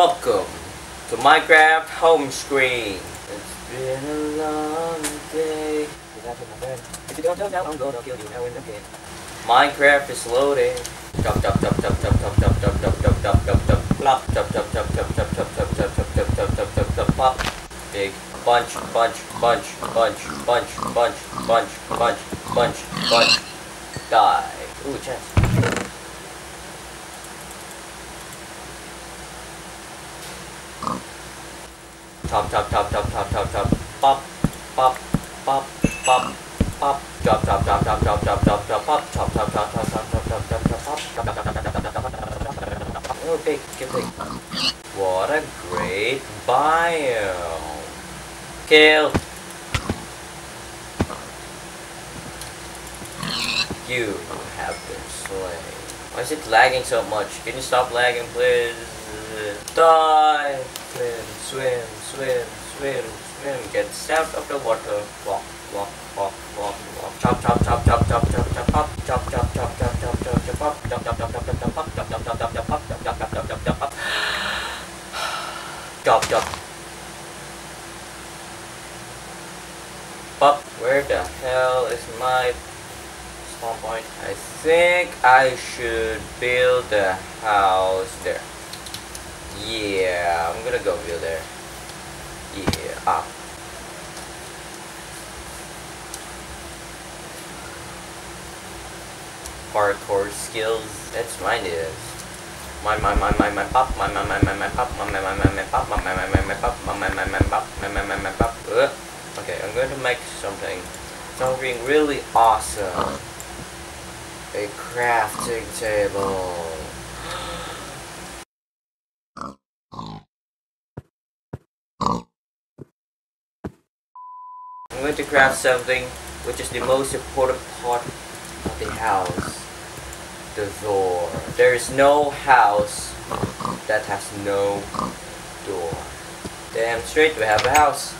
Welcome to Minecraft home screen. It's been a long day. Minecraft is loading. Chop chop chop chop chop chop chop chop chop chop chop chop chop plop chop chop chop chop chop chop chop chop chop chop chop chop chop chop pop. Big bunch bunch bunch bunch bunch bunch bunch bunch bunch bunch. Die. Ooh, chest. Top, top, top, top, top, top, top. Pop, pop, pop, pop, pop. Drop, drop, drop, drop, drop, drop, drop, drop, pop. Chop, chop, chop, chop, chop, chop, chop, chop, chop, pop. Chop, chop, chop, chop, chop, chop. Oh, big, get. What a great biome. Kill. You have been slain. Why is it lagging so much? Can you stop lagging, please? Die! Swim, swim, swim, swim, swim. Get out of the water. Walk, walk, walk, walk, walk. Chop, chop, chop, chop, chop, chop, chop. Chop, chop, chop, chop, chop, chop, chop. Chop, chop, chop, chop, chop, chop. Chop, chop, chop, chop, chop. Chop, chop, chop, chop, chop, chop. Where the hell is my spawn point? I think I should build a house there. Yeah, I'm gonna go build there. Ah. Parkour skills. That's mine is. My my my my my pop my my my my my pop my my my my my pop my my my my my pop my my my my pop my my my my pop. Okay, I'm going to make something something really awesome. A crafting table. Going to craft something which is the most important part of the house. The door. There is no house that has no door. Damn straight we have a house.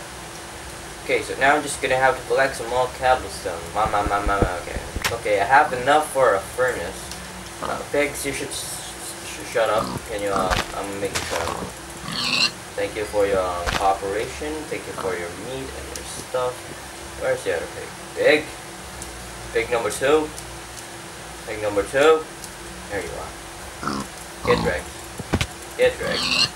Okay, so now I'm just gonna have to collect some more cobblestone. Mama, mama, mama, okay. Okay, I have enough for a furnace. Uh, pigs, you should sh shut up. Can you, uh, I'm up. Thank you for your um, cooperation. Thank you for your meat and your stuff. Where's the other pig? Big. Pig number two. Pig number two. There you are. Get oh. wrecked. Get wrecked.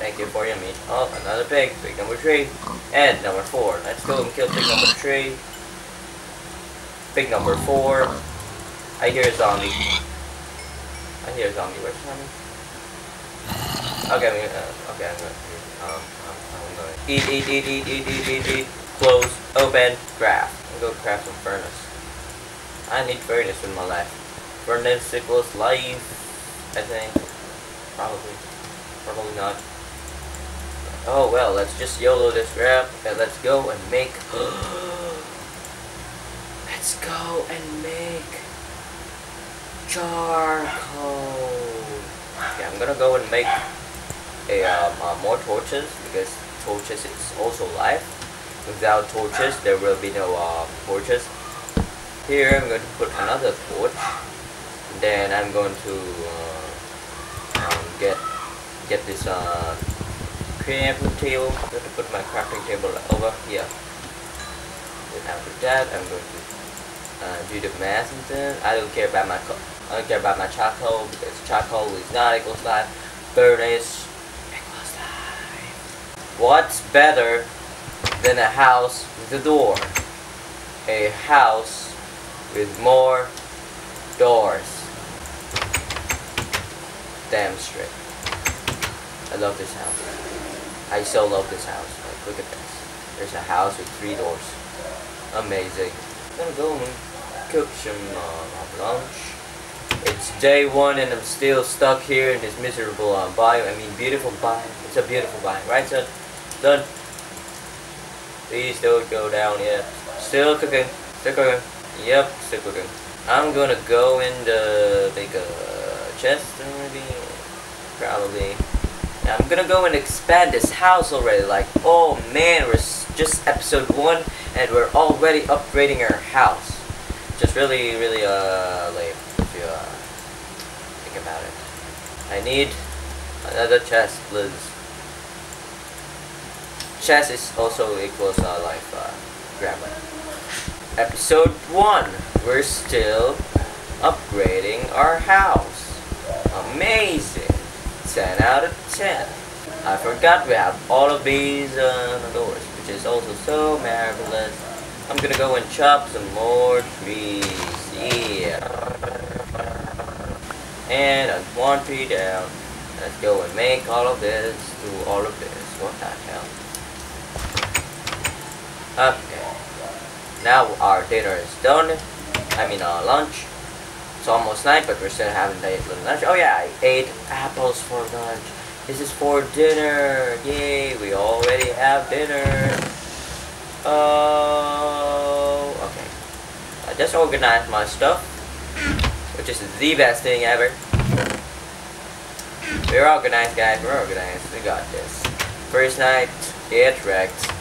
Thank you for your meat. Oh, another pig. Pig number three. And number four. Let's go and kill pig number three. Pig number four. I hear a zombie. I hear a zombie. Where's zombie? Okay, I'm gonna, uh, okay, I'm gonna, um, I'm, I'm gonna eat, eat, eat, eat, eat, eat, eat, eat close, open, craft. Gonna go craft some furnace. I need furnace in my life. Furnace equals life, I think. Probably. Probably not. Oh well, let's just YOLO this crap and let's go and make. let's go and make charcoal. Yeah, I'm gonna go and make a um, uh, more torches because torches is also life. Without torches, there will be no uh, torches. Here, I'm going to put another torch. Then I'm going to uh, um, get get this uh, crafting table. I'm going to put my crafting table over here. Then after that, I'm going to uh, do the math and then I don't care about my I don't care about my charcoal because charcoal is not equals life. Furnace equals life. What's better than a house with a door? A house with more doors. Damn straight. I love this house. I so love this house. Like, look at this. There's a house with three doors. Amazing. I'm gonna go and cook some uh, lunch. It's day one and I'm still stuck here in this miserable uh, biome. I mean, beautiful biome. It's a beautiful biome, right, son? Son? Please don't go down yet. Still cooking. Still cooking. Yep, still cooking. I'm gonna go and uh, make a chest, maybe. Probably. I'm gonna go and expand this house already. Like, oh man, we're just episode one and we're already upgrading our house. Just really, really, uh, lame if you, uh, think about it. I need Another chest, please. Chest is also equals uh, life uh, grammar. Episode 1. We're still upgrading our house. Amazing. 10 out of 10. I forgot we have all of these uh, doors, which is also so marvelous. I'm gonna go and chop some more trees. Yeah. And one tree down. Let's go and make all of this, do all of this. What the hell? Okay. Now our dinner is done. I mean our lunch. It's almost night, but we're still having late lunch. Oh yeah, I ate apples for lunch. This is for dinner. Yay, we already have dinner. Oh, okay. I just organized my stuff, which is the best thing ever. We're organized, guys. We're organized. We got this. First night, get wrecked.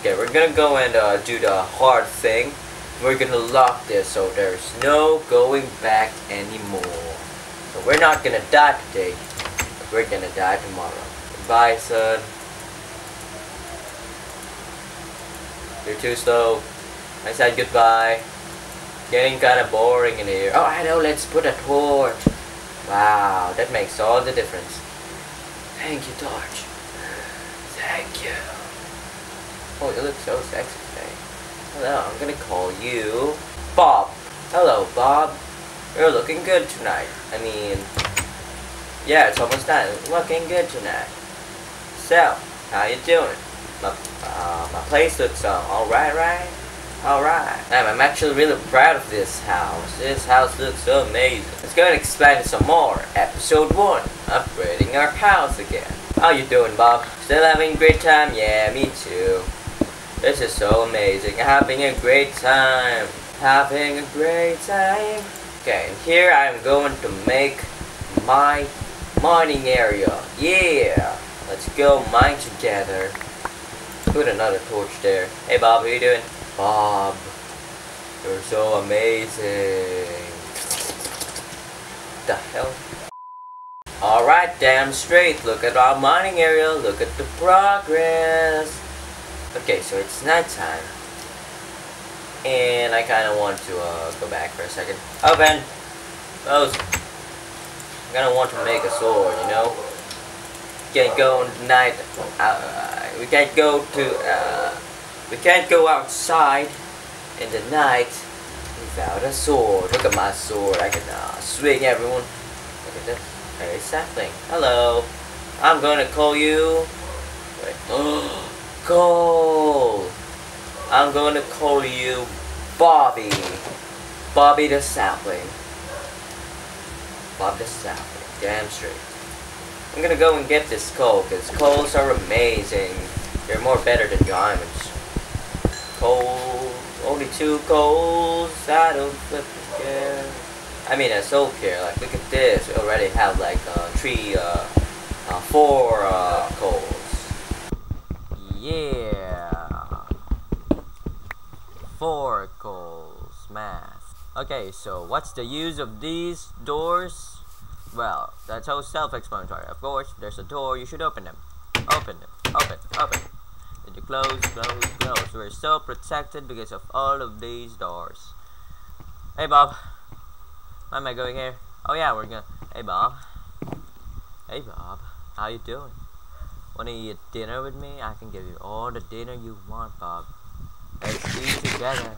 Okay, we're gonna go and uh, do the hard thing. We're gonna lock this so there's no going back anymore. So we're not gonna die today. We're gonna die tomorrow. Goodbye, son. You're too slow. I said goodbye. Getting kind of boring in here. Oh, I know. Let's put a torch. Wow, that makes all the difference. Thank you, torch. Thank you. Oh, you look so sexy today. Hello, I'm gonna call you Bob. Hello, Bob. You're looking good tonight. I mean, yeah, it's almost done. Looking good tonight. So, how you doing? My, uh, my place looks uh, alright, right? Alright. I'm, I'm actually really proud of this house. This house looks so amazing. Let's go and expand some more. Episode 1. Upgrading our house again. How you doing, Bob? Still having a great time? Yeah, me too. This is so amazing. Having a great time. Having a great time. Okay, and here I'm going to make my mining area. Yeah! Let's go mine together. Put another torch there. Hey Bob, how you doing? Bob, you're so amazing. The hell? Alright, damn straight. Look at our mining area. Look at the progress. Okay, so it's nighttime. And I kind of want to uh, go back for a second. Open! Close. I'm gonna want to make a sword, you know? Can't go in the night. Uh, we can't go to. Uh, we can't go outside in the night without a sword. Look at my sword. I can uh, swing everyone. Look at this. Very sapling. Hello. I'm gonna call you. Wait. Coal. I'm gonna call you Bobby. Bobby the sapling. Bob the sapling. Damn straight. I'm gonna go and get this coal because coals are amazing. They're more better than diamonds. Coal, only two coals. I don't flip care. I mean, I so care. Like, look this. We already have like uh, three, uh, uh, four uh, coals. Yeah, four coals. Math. Okay, so what's the use of these doors? Well, that's how self-explanatory. Of course, there's a door. You should open them. Open them. Open. Open. Then you close, close, close. We're so protected because of all of these doors. Hey, Bob. Why am I going here? Oh yeah, we're gonna. Hey, Bob. Hey, Bob. How you doing? Wanna eat dinner with me? I can give you all the dinner you want, Bob. Let's eat together.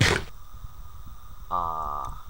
Ah.